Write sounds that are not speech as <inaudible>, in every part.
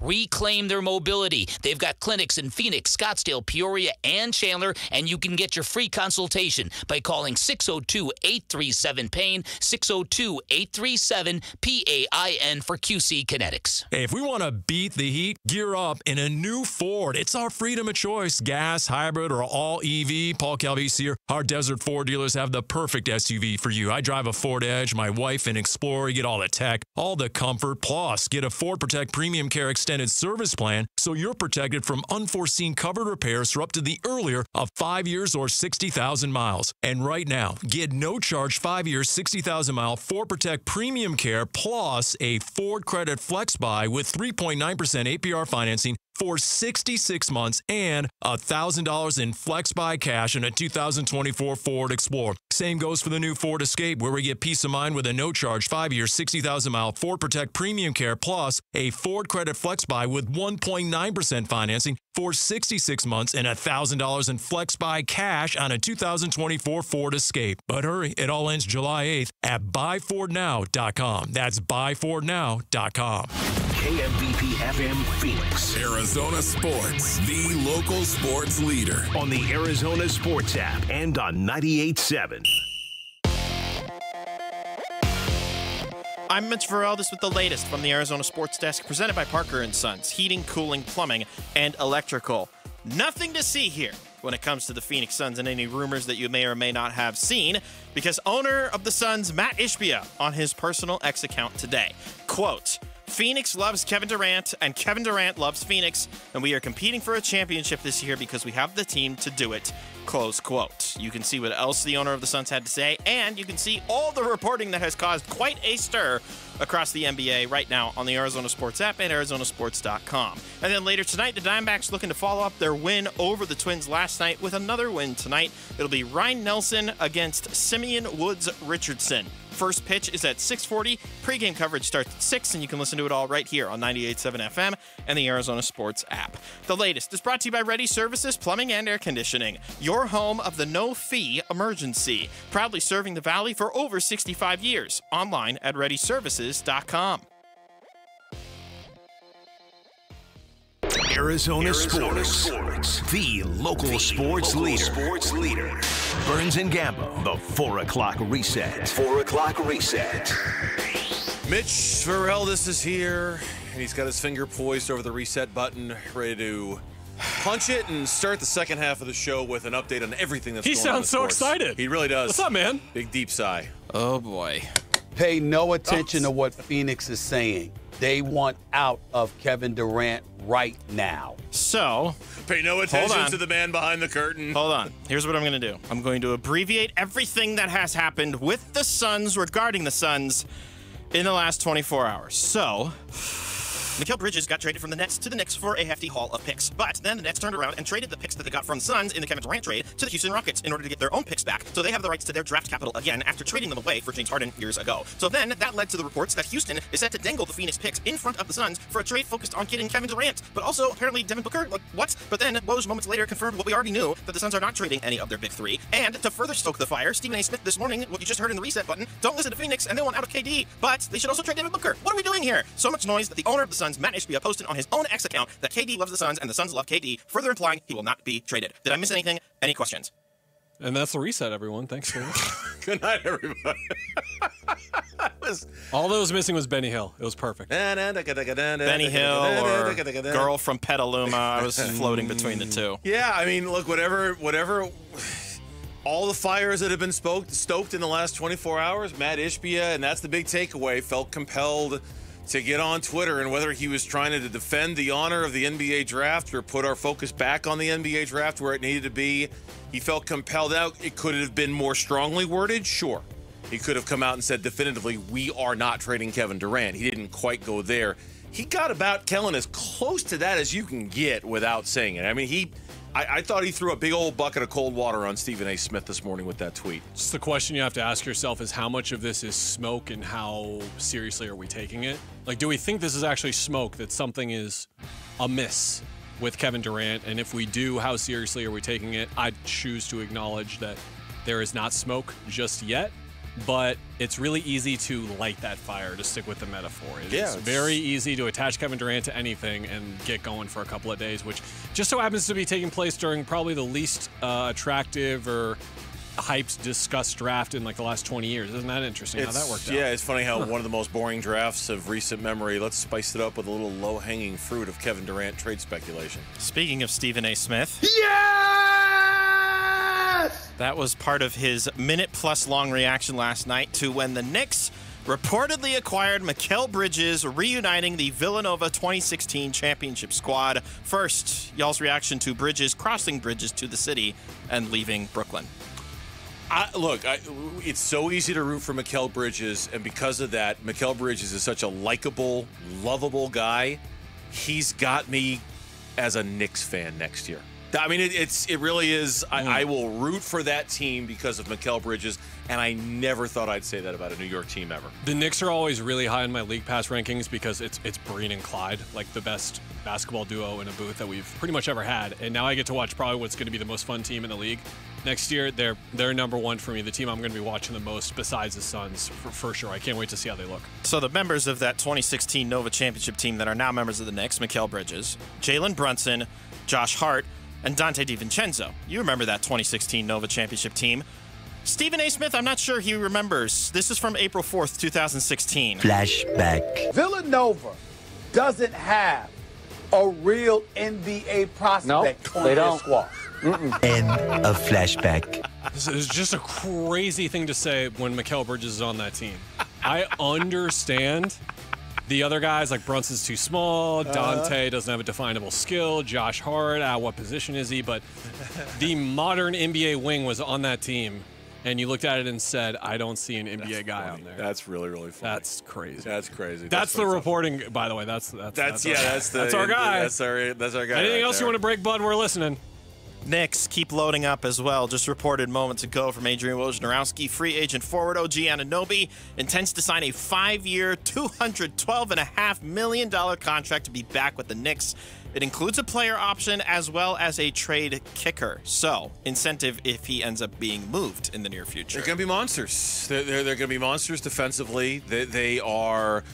reclaim their mobility. They've got clinics in Phoenix, Scottsdale, Peoria, and Chandler, and you can get your free consultation by calling 602 837 PAIN, 602 837 PAIN for QC Kinetics. Hey, if we want to beat the heat, gear up in a new Ford. It's our freedom of choice gas, hybrid, or all EV. Paul Calvisi here. Our Desert Ford dealers have the perfect SUV for you. I drive a Ford Edge, my wife an Explorer. You get all the tech, all the comfort, plus get a Ford Protect Premium Care Extended Service Plan so you're protected from unforeseen covered repairs for up to the earlier of five years or 60,000 miles. And right now, get no charge five years, 60,000 mile Ford Protect Premium Care plus a Ford Credit Flex Buy with 3.9% APR financing for 66 months and $1,000 in flex buy cash in a 2024 Ford Explorer. Same goes for the new Ford Escape, where we get peace of mind with a no charge five year, 60,000 mile Ford Protect Premium Care plus a Ford Credit Flex Buy with 1.9% financing for 66 months and $1,000 in flex buy cash on a 2024 Ford Escape. But hurry, it all ends July 8th at buyfordnow.com. That's buyfordnow.com. KMVP FM Phoenix. Arizona Sports, the local sports leader. On the Arizona Sports app and on 98.7. I'm Mitch Farrell. This with the latest from the Arizona Sports Desk, presented by Parker and Sons, heating, cooling, plumbing, and electrical. Nothing to see here when it comes to the Phoenix Suns and any rumors that you may or may not have seen, because owner of the Suns, Mat Ishbia, on his personal X account today, quote. Phoenix loves Kevin Durant, and Kevin Durant loves Phoenix, and we are competing for a championship this year because we have the team to do it. Close quote. You can see what else the owner of the Suns had to say, and you can see all the reporting that has caused quite a stir across the NBA right now on the Arizona Sports app and ArizonaSports.com. And then later tonight, the Diamondbacks looking to follow up their win over the Twins last night with another win tonight. It'll be Ryne Nelson against Simeon Woods Richardson. First pitch is at 6:40. Pre-game coverage starts at 6 and you can listen to it all right here on 98.7 FM and the Arizona Sports app. The latest is brought to you by Ready Services Plumbing and Air Conditioning, your home of the no-fee emergency, proudly serving the valley for over 65 years. Online at readyservices.com. Arizona, Arizona Sports. Sports. The local The sports local leader. Sports leader. Burns and Gambo. The 4 o'clock reset. Four o'clock reset. Mitch Farrell, this is here, and he's got his finger poised over the reset button, ready to punch it and start the second half of the show with an update on everything that's He going on. in sounds so sports. excited. He really does. What's up, man? Big deep sigh. Oh boy. Pay no attention to what Phoenix is saying. They want out of Kevin Durant right now. So, Pay no attention to the man behind the curtain. Hold on. Here's what I'm going to do. I'm going to abbreviate everything that has happened with the Suns regarding the Suns in the last 24 hours. So, Mikal Bridges got traded from the Nets to the Knicks for a hefty haul of picks. But then the Nets turned around and traded the picks that they got from the Suns in the Kevin Durant trade to the Houston Rockets in order to get their own picks back. So they have the rights to their draft capital again after trading them away for James Harden years ago. So then that led to the reports that Houston is set to dangle the Phoenix picks in front of the Suns for a trade focused on getting Kevin Durant. But also apparently Devin Booker. Like what? But then Woj moments later confirmed what we already knew that the Suns are not trading any of their big three. And to further stoke the fire, Stephen A. Smith this morning, what you just heard in the reset button, don't listen to Phoenix and they want out of KD, but they should also trade Devin Booker. What are we doing here? So much noise that the owner of the Suns, Mat Ishbia, posted on his own X account that KD loves the Suns and the Suns love KD, further implying he will not be traded. Did I miss anything? Any questions? And that's the reset, everyone. Thanks for Good night, everybody. All that was missing was Benny Hill. It was perfect. Benny Hill or girl from Petaluma. I was floating between the two. Yeah, I mean, look, whatever, whatever, all the fires that have been spoke, stoked in the last 24 hours, Mat Ishbia, and that's the big takeaway, felt compelled to get on Twitter, and whether he was trying to defend the honor of the NBA draft or put our focus back on the NBA draft where it needed to be, he felt compelled out. It could have been more strongly worded, sure. He could have come out and said definitively, we are not trading Kevin Durant. He didn't quite go there. He got about Kellan as close to that as you can get without saying it. I mean, he, I, I thought he threw a big old bucket of cold water on Stephen A. Smith this morning with that tweet. The question you have to ask yourself is how much of this is smoke and how seriously are we taking it? Like, do we think this is actually smoke, that something is amiss with Kevin Durant? And if we do, how seriously are we taking it? I choose to acknowledge that there is not smoke just yet. But it's really easy to light that fire, to stick with the metaphor. It's Yeah, it's- very easy to attach Kevin Durant to anything and get going for a couple of days, which just so happens to be taking place during probably the least uh, attractive or hyped, discussed draft in like the last 20 years. Isn't that interesting how that It's- worked out? Yeah, it's funny how one of the most boring drafts of recent memory. Let's spice it up with a little low-hanging fruit of Kevin Durant trade speculation. Speaking of Stephen A. Smith, that was part of his minute plus long reaction last night to when the Knicks reportedly acquired Mikal Bridges, reuniting the Villanova 2016 championship squad. First, y'all's reaction to Bridges crossing bridges to the city and leaving Brooklyn. I, look, I, it's so easy to root for Mikal Bridges, and because of that, Mikal Bridges is such a likable, lovable guy. He's got me as a Knicks fan next year. I mean, it, it's it really is. I, mm. I will root for that team because of Mikal Bridges, and I never thought I'd say that about a New York team ever. The Knicks are always really high in my league pass rankings because it's it's Breen and Clyde, like the best basketball duo in a booth that we've pretty much ever had. And now I get to watch probably what's going to be the most fun team in the league next year. They're they're number one for me. The team I'm going to be watching the most, besides the Suns, for, for sure. I can't wait to see how they look. So the members of that 2016 Nova Championship team that are now members of the Knicks, Mikal Bridges, Jalen Brunson, Josh Hart, and Donte DiVincenzo. You remember that 2016 Nova Championship team. Stephen A. Smith, I'm not sure he remembers. This is from April 4th, 2016. Flashback. Villanova doesn't have a real NBA prospect on they their don't. squad. End of flashback. This is just a crazy thing to say when Mikal Bridges is on that team. I understand the other guys like Brunson's too small, Donte doesn't have a definable skill, Josh Hart, uh, what position is he? But <laughs> the modern NBA wing was on that team, and you looked at it and said, I don't see an NBA guy Funny. on there. That's really really funny. That's crazy. that's crazy. That's the what's up. reporting, by the way. That's that's That's, that's yeah. our, <laughs> That's the. that's our guy. That's our. That's our guy. Anything right else you want to break, bud? We're listening. Knicks keep loading up as well. Just reported moments ago from Adrian Wojnarowski, free agent forward OG Anunoby intends to sign a five-year, $212.5 million contract to be back with the Knicks. It includes a player option as well as a trade kicker. So, incentive if he ends up being moved in the near future. They're going to be monsters. They're, they're, they're going to be monsters defensively. They, they are.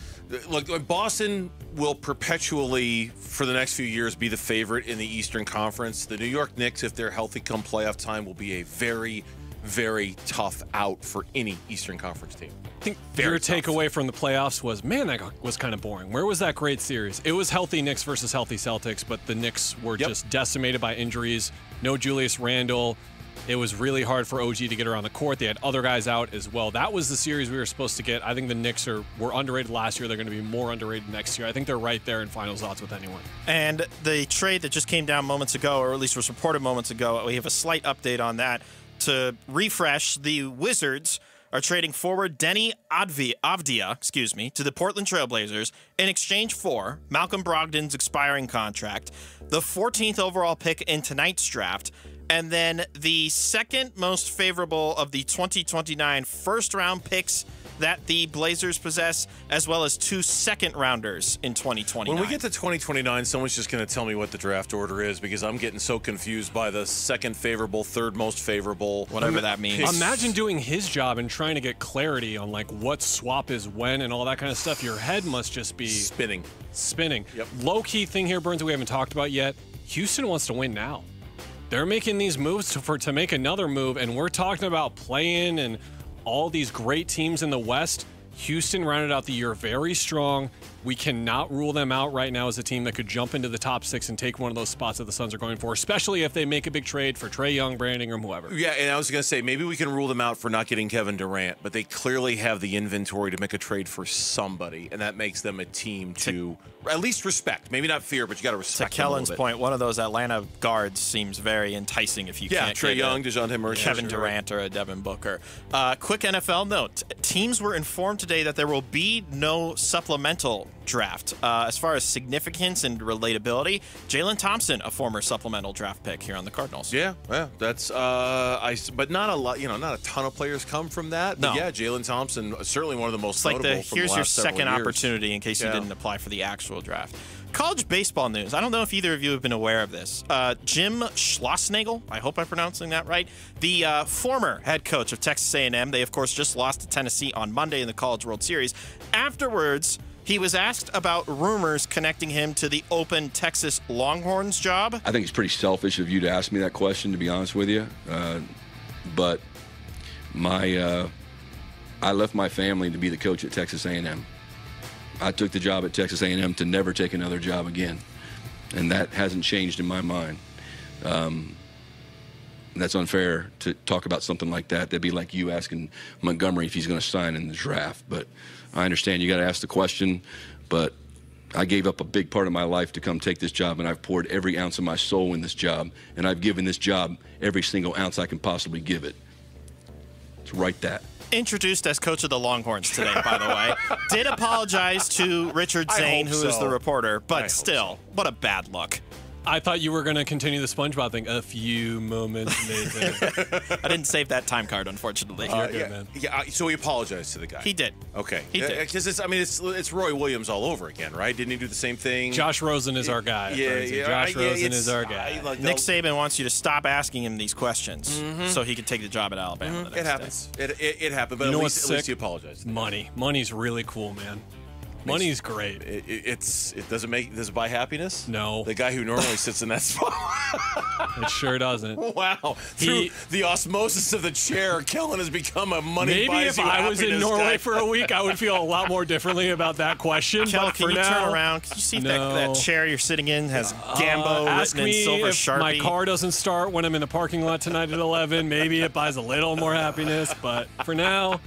Look, look, Boston will perpetually, for the next few years, be the favorite in the Eastern Conference. The New York Knicks, if they're healthy come playoff time, will be a very, very tough out for any Eastern Conference team. I think Very your tough. takeaway from the playoffs was, man, that was kind of boring. Where was that great series? It was healthy Knicks versus healthy Celtics, but the Knicks were Yep. just decimated by injuries. No Julius Randle. It was really hard for OG to get around the court. They had other guys out as well. That was the series we were supposed to get. I think the Knicks are were underrated last year. They're going to be more underrated next year. I think they're right there in finals odds with anyone. And the trade that just came down moments ago, or at least was reported moments ago, we have a slight update on that. To refresh, the Wizards are trading forward Deni Avdia, Avdia, excuse me, to the Portland Trailblazers in exchange for Malcolm Brogdon's expiring contract, the 14th overall pick in tonight's draft, and then the second most favorable of the 2029 first round picks that the Blazers possess, as well as two second rounders in 2029. When we get to 2029, someone's just going to tell me what the draft order is because I'm getting so confused by the second favorable, third most favorable, Whatever that means. picks. Imagine doing his job and trying to get clarity on like what swap is when and all that kind of stuff. Your head must just be spinning. spinning. Yep. Low key thing here, Burns, we haven't talked about yet. Houston wants to win now. They're making these moves to, for to make another move, and we're talking about playing and all these great teams in the West. Houston rounded out the year very strong. We cannot rule them out right now as a team that could jump into the top six and take one of those spots that the Suns are going for, especially if they make a big trade for Trae Young, Branding, or whoever. Yeah, and I was going to say maybe we can rule them out for not getting Kevin Durant, but they clearly have the inventory to make a trade for somebody, and that makes them a team to at least respect. Maybe not fear, but you got to to respect. them a Kellan's bit. point, one of those Atlanta guards seems very enticing if you Yeah, can't Trae get a Young, DeJounte Murray, Kevin sure. Durant, or a Devin Booker. Uh, quick NFL note: teams were informed today that there will be no supplemental draft. Uh, as far as significance and relatability, Jalen Thompson, a former supplemental draft pick here on the Cardinals. Yeah, yeah, that's uh, I. But not a lot, you know, not a ton of players come from that. No. yeah, Jalen Thompson, certainly one of the most It's like the here's the your second years. opportunity in case you didn't apply for the actual draft. college baseball news. I don't know if either of you have been aware of this. Uh, Jim Schlossnagle, I hope I'm pronouncing that right, the uh, former head coach of Texas A&M. They, of course, just lost to Tennessee on Monday in the College World Series. Afterwards, he was asked about rumors connecting him to the open Texas Longhorns job. I think it's pretty selfish of you to ask me that question, to be honest with you. Uh, but my, uh, I left my family to be the coach at Texas A&M. I took the job at Texas A&M to never take another job again, and that hasn't changed in my mind. Um, that's unfair to talk about something like that. That'd be like you asking Montgomery if he's going to sign in the draft. But I understand you got to ask the question. But I gave up a big part of my life to come take this job, and I've poured every ounce of my soul in this job, and I've given this job every single ounce I can possibly give it. So write that introduced as coach of the Longhorns today, by the way. Did apologize to Richard Zane, who so. is the reporter, but I still, what a bad look. I thought you were going to continue the SpongeBob thing. A few moments later. <laughs> I didn't save that time card, unfortunately. Uh, yeah, yeah. uh, So he apologized to the guy. He did. Okay. He did. Because it's. I mean, it's it's Roy Williams all over again, right? Didn't he do the same thing? Josh Rosen is our guy. Yeah, Lindsay. yeah. Josh I- yeah, Rosen it's- is our guy. I- like, Nick they'll- Saban wants you to stop asking him these questions Mhm. so he can take the job at Alabama. the It next happens. It, it, it happened, but you at know least, what's at least sick? he apologized. Money. Money's really cool, man. Money's great. It, it, it's it doesn't make does it buy happiness? No. The guy who normally sits in that spot. <laughs> It sure doesn't. <laughs> wow. He- Through the osmosis of the chair, Kellan has become a money. Maybe buys if you I was in Norway guy. for a week, I would feel a lot more differently about that question. Kel, but can for you now, turn around? Can you see if that, that chair you're sitting in has Gambo Uh, ask written in silver if sharpie? my car doesn't start when I'm in the parking lot tonight at 11. Maybe it buys a little more happiness, but for now,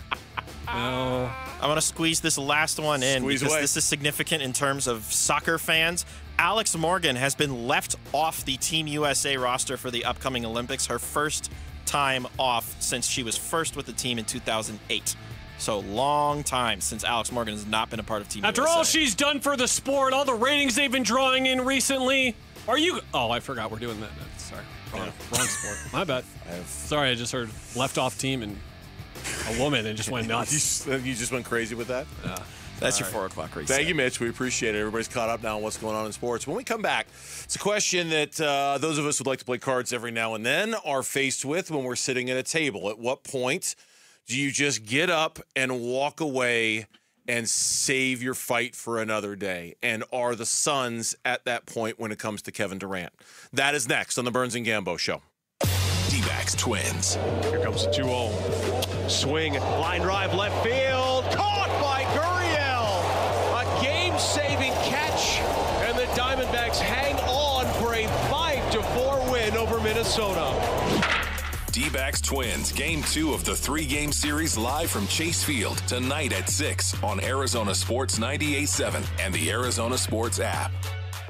no. I want to squeeze this last one in Squeeze because away. this is significant in terms of soccer fans. Alex Morgan has been left off the Team USA roster for the upcoming Olympics, her first time off since she was first with the team in 2008. So long time since Alex Morgan has not been a part of Team After USA. all she's done for the sport, all the ratings they've been drawing in recently, are you? Oh, I forgot we're doing that. Sorry, wrong, wrong sport. My bad. <laughs> Sorry, I just heard left off team and a woman and just went <laughs> nuts. just, you just went crazy with that. That's your four o'clock reset. Thank you, Mitch. We appreciate it. Everybody's caught up now on what's going on in sports. When we come back, it's a question that uh, those of us who like to play cards every now and then are faced with when we're sitting at a table. At what point do you just get up and walk away and save your fight for another day? And are the Suns at that point when it comes to Kevin Durant? That is next on the Burns and Gambo Show. D-backs Twins. Here comes the 2-0. Swing, line drive, left field. Caught by Gurriel. A game-saving catch, and the Diamondbacks hang on for a 5 to 4 win over Minnesota. D-backs Twins. Game two of the three-game series live from Chase Field tonight at 6 on Arizona Sports 98.7 and the Arizona Sports app.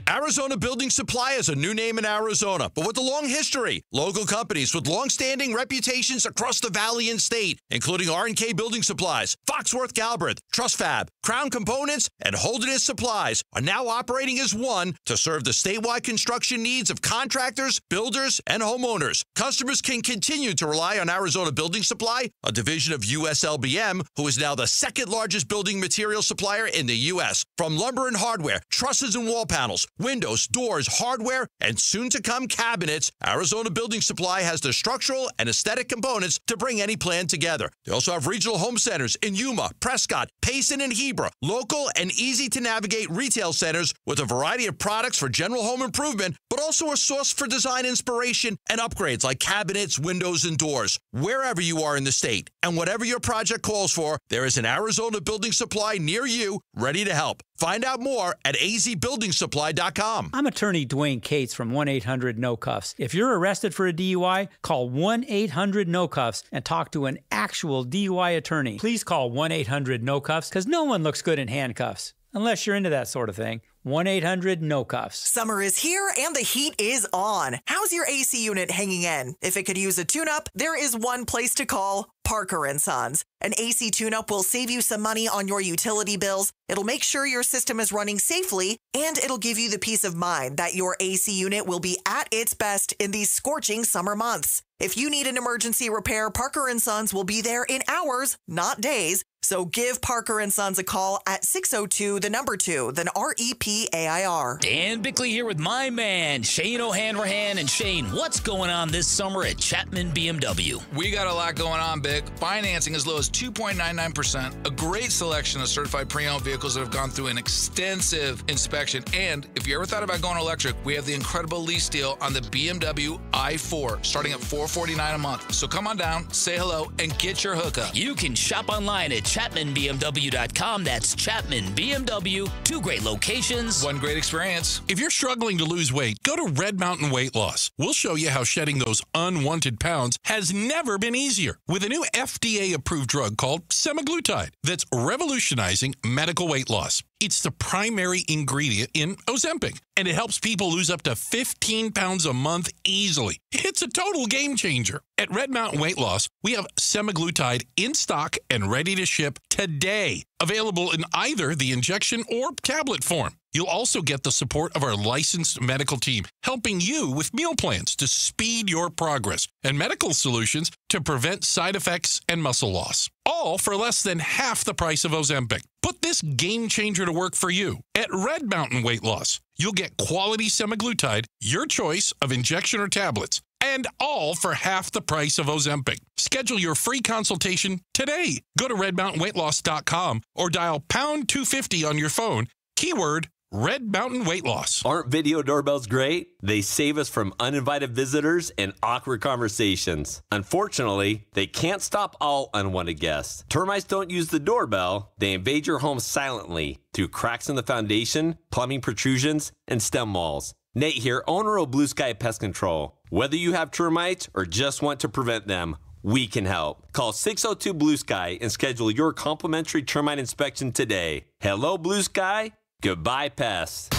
Arizona Building Supply is a new name in Arizona, but with a long history. Local companies with long-standing reputations across the valley and state, including R&K Building Supplies, Foxworth Galbraith, Trustfab, Crown Components, and Holderness Supplies, are now operating as one to serve the statewide construction needs of contractors, builders, and homeowners. Customers can continue to rely on Arizona Building Supply, a division of USLBM, who is now the second largest building material supplier in the U.S. From lumber and hardware, trusses and wall panels, windows, doors, hardware, and soon to come cabinets, Arizona Building Supply has the structural and aesthetic components to bring any plan together. They also have regional home centers in Yuma, Prescott, Payson, and Hebron, local and easy to navigate retail centers with a variety of products for general home improvement, but also a source for design inspiration and upgrades like cabinets, windows, and doors. Wherever you are in the state and whatever your project calls for, there is an Arizona Building Supply near you ready to help. Find out more at azbuildingsupply.com. I'm attorney Dwayne Cates from 1 800 No Cuffs. If you're arrested for a DUI, call 1 800 No Cuffs and talk to an actual DUI attorney. Please call 1 800 No Cuffs because no one looks good in handcuffs, unless you're into that sort of thing. 1 800 No Cuffs. Summer is here and the heat is on. How's your AC unit hanging in? If it could use a tune-up, there is one place to call. Parker and Sons. An AC tune-up will save you some money on your utility bills. It'll make sure your system is running safely, and it'll give you the peace of mind that your AC unit will be at its best in these scorching summer months. If you need an emergency repair, Parker and Sons will be there in hours, not days. So give Parker and Sons a call at 602 the number 2, then R E P A I R. Dan Bickley here with my man, Shane O'Hanrahan. And Shane, what's going on this summer at Chapman BMW? We got a lot going on, Bick. Financing as low as 2.99%, a great selection of certified pre owned vehicles that have gone through an extensive inspection. And if you ever thought about going electric, we have the incredible lease deal on the BMW i4 starting at 449 a month. So come on down, say hello, and get your hookup. You can shop online at ChapmanBMW.com. That's Chapman BMW. Two great locations. One great experience. If you're struggling to lose weight, go to Red Mountain Weight Loss. We'll show you how shedding those unwanted pounds has never been easier with a new FDA approved drug called semaglutide that's revolutionizing medical weight loss. It's the primary ingredient in Ozempic, and it helps people lose up to 15 pounds a month easily. It's a total game changer. At Red Mountain Weight Loss, we have semaglutide in stock and ready to ship today, available in either the injection or tablet form. You'll also get the support of our licensed medical team, helping you with meal plans to speed your progress and medical solutions to prevent side effects and muscle loss. All for less than half the price of Ozempic. Put this game changer to work for you at Red Mountain Weight Loss. You'll get quality semaglutide, your choice of injection or tablets, and all for half the price of Ozempic. Schedule your free consultation today. Go to redmountainweightloss.com or dial pound 250 on your phone, keyword Red Mountain Weight Loss. Aren't video doorbells great? They save us from uninvited visitors and awkward conversations. Unfortunately, they can't stop all unwanted guests. Termites don't use the doorbell, they invade your home silently through cracks in the foundation, plumbing protrusions, and stem walls. Nate here, owner of Blue Sky Pest Control. Whether you have termites or just want to prevent them, we can help. Call 602 Blue Sky and schedule your complimentary termite inspection today. Hello, Blue Sky. Goodbye, pests.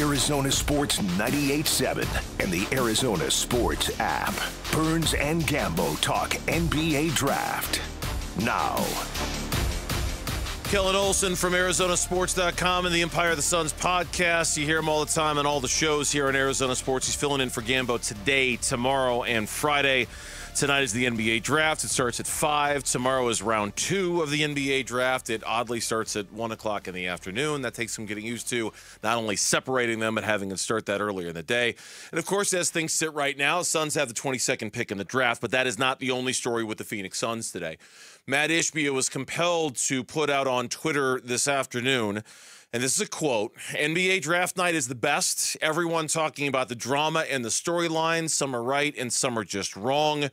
Arizona Sports 98.7 and the Arizona Sports app. Burns and Gambo talk NBA draft. Now. Kellan Olson from ArizonaSports.com and the Empire of the Suns podcast. You hear him all the time on all the shows here on Arizona Sports. He's filling in for Gambo today, tomorrow, and Friday. Tonight is the NBA draft. It starts at 5. Tomorrow is round two of the NBA draft. It oddly starts at 1 o'clock in the afternoon. That takes some getting used to, not only separating them, but having it start that earlier in the day. And of course, as things sit right now, Suns have the 22nd pick in the draft, but that is not the only story with the Phoenix Suns today. Mat Ishbia was compelled to put out on Twitter this afternoon and this is a quote NBA draft night is the best. Everyone talking about the drama and the storyline. Some are right and some are just wrong.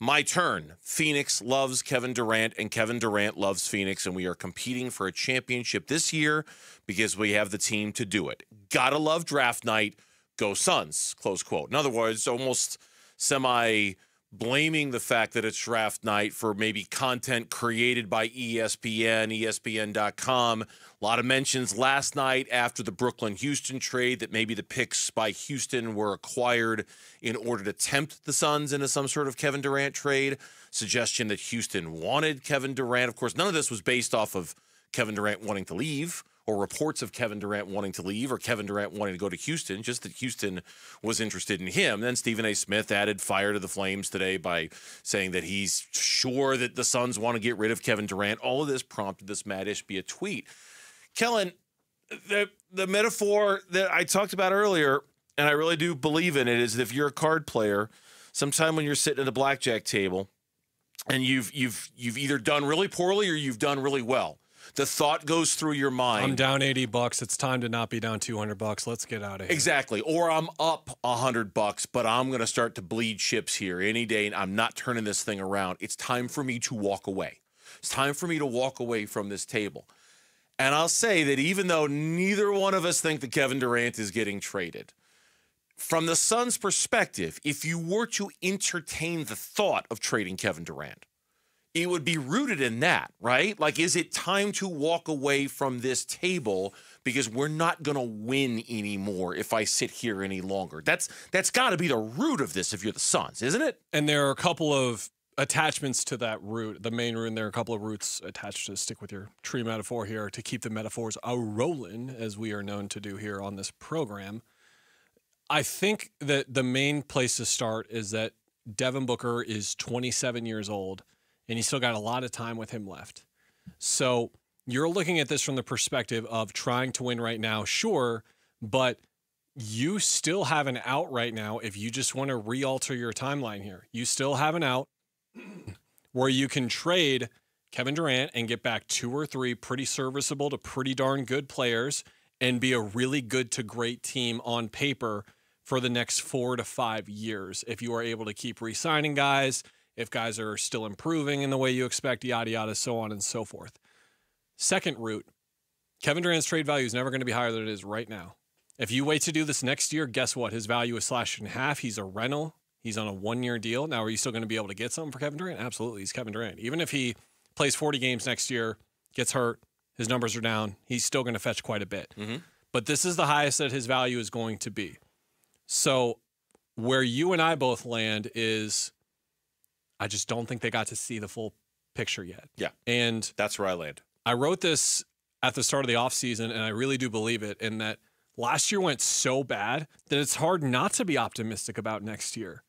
My turn. Phoenix loves Kevin Durant, and Kevin Durant loves Phoenix, and we are competing for a championship this year because we have the team to do it. Gotta love draft night. Go Suns. Close quote. In other words, almost semi blaming the fact that it's draft night for maybe content created by ESPN, ESPN.com. A lot of mentions last night after the Brooklyn Houston trade that maybe the picks by Houston were acquired in order to tempt the Suns into some sort of Kevin Durant trade. Suggestion that Houston wanted Kevin Durant. Of course, none of this was based off of Kevin Durant wanting to leave or reports of Kevin Durant wanting to leave or Kevin Durant wanting to go to Houston, just that Houston was interested in him. Then Stephen A. Smith added fire to the flames today by saying that he's sure that the Suns want to get rid of Kevin Durant. All of this prompted this Mat Ishbia tweet. Kellan, the the metaphor that I talked about earlier, and I really do believe in it, is that if you're a card player, sometime when you're sitting at a blackjack table and you've you've you've either done really poorly or you've done really well the thought goes through your mind. I'm down 80 bucks. It's time to not be down 200 bucks. Let's get out of here. Exactly. Or I'm up 100 bucks, but I'm going to start to bleed chips here any day and I'm not turning this thing around. It's time for me to walk away. It's time for me to walk away from this table. And I'll say that even though neither one of us think that Kevin Durant is getting traded, from the Suns' perspective, if you were to entertain the thought of trading Kevin Durant, it would be rooted in that, right? Like, is it time to walk away from this table because we're not going to win anymore if I sit here any longer? That's that's got to be the root of this if you're the Suns, isn't it? And there are a couple of attachments to that root. The main root, and there are a couple of roots attached to stick with your tree metaphor here to keep the metaphors a rolling, as we are known to do here on this program. I think that the main place to start is that Devin Booker is 27 years old and you still got a lot of time with him left. So you're looking at this from the perspective of trying to win right now, sure, but you still have an out right now if you just want to re-alter your timeline here. You still have an out <clears throat> where you can trade Kevin Durant and get back two or three pretty serviceable to pretty darn good players and be a really good to great team on paper for the next four to five years. If you are able to keep re signing guys, if guys are still improving in the way you expect, yada, yada, so on and so forth. Second route Kevin Durant's trade value is never going to be higher than it is right now. If you wait to do this next year, guess what? His value is slashed in half. He's a rental. He's on a one year deal. Now, are you still going to be able to get something for Kevin Durant? Absolutely. He's Kevin Durant. Even if he plays 40 games next year, gets hurt, his numbers are down, he's still going to fetch quite a bit. Mm-hmm. But this is the highest that his value is going to be. So, where you and I both land is I just don't think they got to see the full picture yet. Yeah. And that's where I land. I wrote this at the start of the offseason, and I really do believe it in that last year went so bad that it's hard not to be optimistic about next year.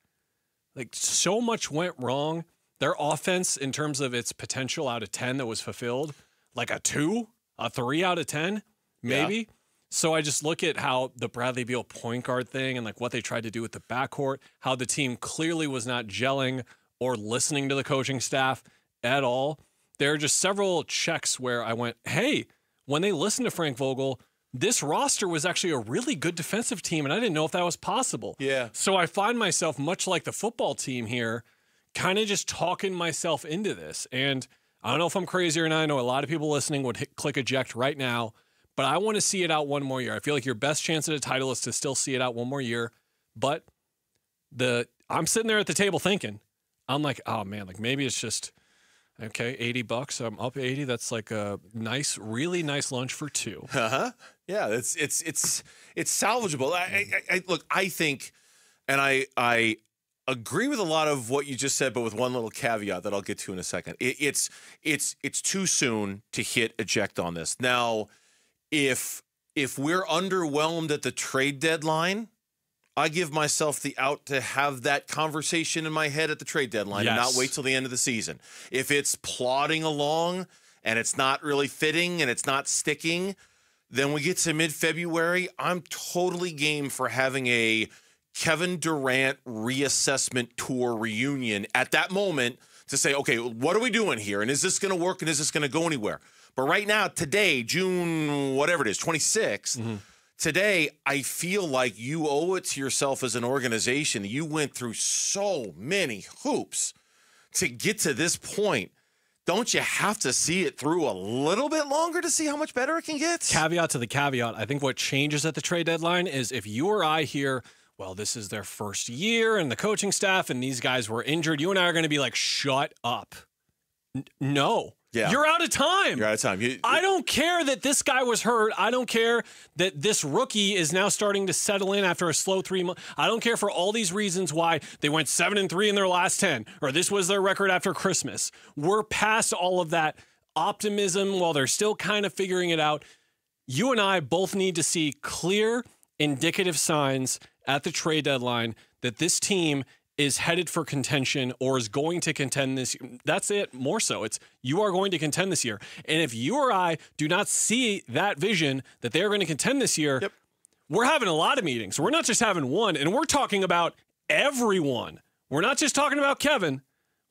Like, so much went wrong. Their offense, in terms of its potential out of 10 that was fulfilled, like a two, a three out of 10, maybe. Yeah. So I just look at how the Bradley Beal point guard thing and like what they tried to do with the backcourt, how the team clearly was not gelling or listening to the coaching staff at all. There are just several checks where I went, hey, when they listened to Frank Vogel, this roster was actually a really good defensive team, and I didn't know if that was possible. Yeah. So I find myself, much like the football team here, kind of just talking myself into this. And I don't know if I'm crazy or not. I know a lot of people listening would hit, click eject right now, but I want to see it out one more year. I feel like your best chance at a title is to still see it out one more year. But the I'm sitting there at the table thinking, I'm like, oh man, like maybe it's just okay, 80 bucks. I'm up 80. That's like a nice, really nice lunch for two. Uh huh. Yeah, it's it's it's it's salvageable. I, I, I look. I think, and I I agree with a lot of what you just said, but with one little caveat that I'll get to in a second. It, it's it's it's too soon to hit eject on this now. If if we're underwhelmed at the trade deadline, I give myself the out to have that conversation in my head at the trade deadline and not wait till the end of the season. If it's plodding along and it's not really fitting and it's not sticking, then we get to mid February. I'm totally game for having a Kevin Durant reassessment tour reunion at that moment to say, okay, what are we doing here? And is this going to work? And is this going to go anywhere? But right now, today, June, whatever it is, 26th, today, I feel like you owe it to yourself as an organization. You went through so many hoops to get to this point. Don't you have to see it through a little bit longer to see how much better it can get? Caveat to the caveat. I think what changes at the trade deadline is if you or I hear, well, this is their first year and the coaching staff and these guys were injured, you and I are going to be like, shut up. N- no. Yeah. You're out of time. You're out of time. You, I don't care that this guy was hurt. I don't care that this rookie is now starting to settle in after a slow three months. I don't care for all these reasons why they went seven and three in their last 10, or this was their record after Christmas. We're past all of that optimism while they're still kind of figuring it out. You and I both need to see clear, indicative signs at the trade deadline that this team is headed for contention or is going to contend this that's it more so. It's you are going to contend this year. And if you or i do not see that vision that they're going to contend this year we're having a lot of meetings. We're not just having one and we're talking about everyone. We're not just talking about kevin.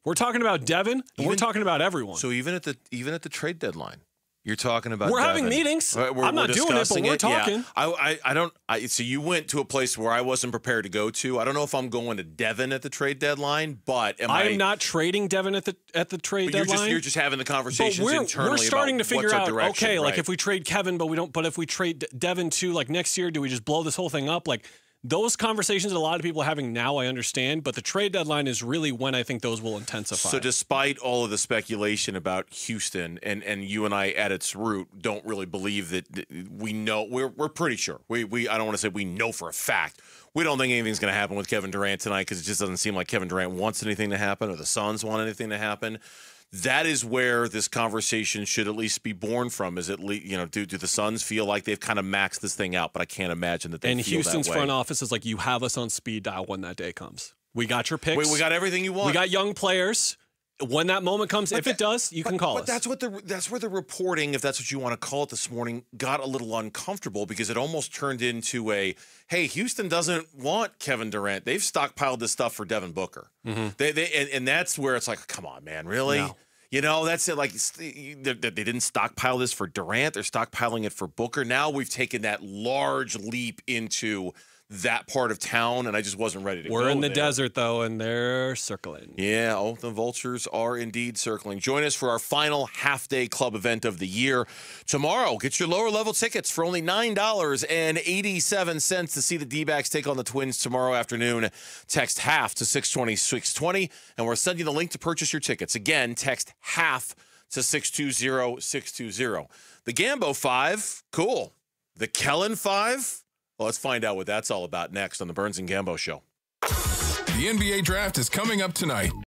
We're talking about devin and we're talking about everyone. So even at the even at the trade deadline, you're talking about. We're having meetings. We're- we're- I'm not doing it, but we're Yeah. talking. I, I I don't. I, so you went to a place where I wasn't prepared to go to. I don't know if I'm going to Devin at the trade deadline, but am I I? am not trading Devin at the at the trade But you're just you're just having the conversations we're, internally. we're starting about to figure out direction, okay like if we trade kevin but we don't but if we trade De- devin too like next year do we just blow this whole thing up like those conversations a lot of people are having now i understand but the trade deadline is really when i think those will intensify So, despite all of the speculation about Houston, and, and you and I, at its root, don't really believe that that we know. We're we're pretty sure. We we I don't want to say we know for a fact. We don't think anything's going to happen with Kevin Durant tonight because it just doesn't seem like Kevin Durant wants anything to happen or the Suns want anything to happen. That is where this conversation should at least be born from. Is at least you know do do the Suns feel like they've kind of maxed this thing out? But I can't imagine that they and feel houston's that way. And Houston's front office is like you have us on speed dial when that day comes we got your picks We- we got everything you want. we got young players when that moment comes, if it does, you can call but us. that's what the that's where the reporting, if that's what you want to call it this morning, got a little uncomfortable because it almost turned into a hey, Houston doesn't want Kevin Durant. They've stockpiled this stuff for Devin Booker. Mm-hmm. They, they and, and that's where it's like, come on, man, really? No. You know, that's it. Like they didn't stockpile this for Durant; they're stockpiling it for Booker. Now we've taken that large leap into that part of town, and I just wasn't ready to go. We're in the there. desert though, and they're circling. Yeah, oh, the vultures are indeed circling. Join us for our final half day club event of the year. Tomorrow, get your lower level tickets for only $9.87 to see the D backs take on the Twins tomorrow afternoon. Text half to 620 620, and we're sending you the link to purchase your tickets. Again, text half to 620 620. The Gambo 5, cool. The Kellan 5, well, let's find out what that's all about next on the Burns and Gambo Show. The NBA draft is coming up tonight.